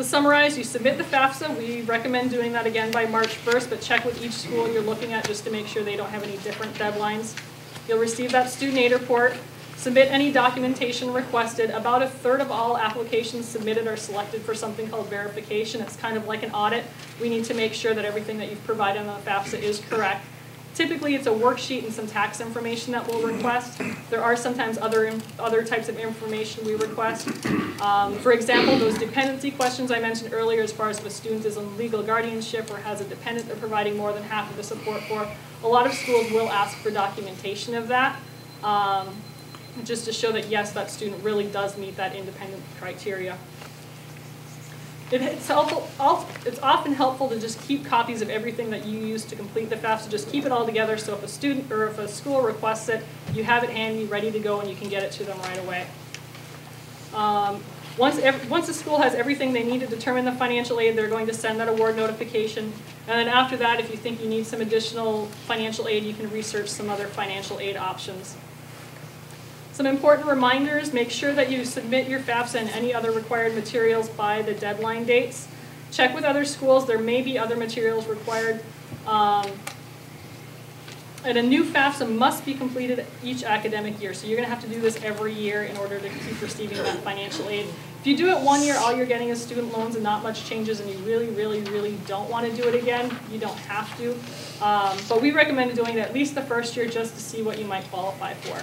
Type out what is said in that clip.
To summarize, you submit the FAFSA. We recommend doing that again by March 1st, but check with each school you're looking at just to make sure they don't have any different deadlines. You'll receive that student aid report. Submit any documentation requested. About a third of all applications submitted are selected for something called verification. It's kind of like an audit. We need to make sure that everything that you've provided on the FAFSA is correct. Typically, it's a worksheet and some tax information that we'll request. There are sometimes other, other types of information we request. Um, For example, those dependency questions I mentioned earlier, as far as if a student is in legal guardianship or has a dependent they're providing more than half of the support for, a lot of schools will ask for documentation of that, um, just to show that, yes, that student really does meet that independent criteria. It- It's helpful, it's often helpful to just keep copies of everything that you use to complete the FAFSA, just keep it all together, so if a student, or if a school requests it, you have it handy, ready to go, and you can get it to them right away. Um, Once, ev- once the school has everything they need to determine the financial aid, they're going to send that award notification. And then after that, if you think you need some additional financial aid, you can research some other financial aid options. Some important reminders, make sure that you submit your FAFSA and any other required materials by the deadline dates. Check with other schools, there may be other materials required. Um, And a new FAFSA must be completed each academic year, so you're gonna have to do this every year in order to keep receiving that financial aid. If you do it one year, all you're getting is student loans and not much changes, and you really, really, really don't wanna do it again, you don't have to. Um, But we recommend doing it at least the first year just to see what you might qualify for.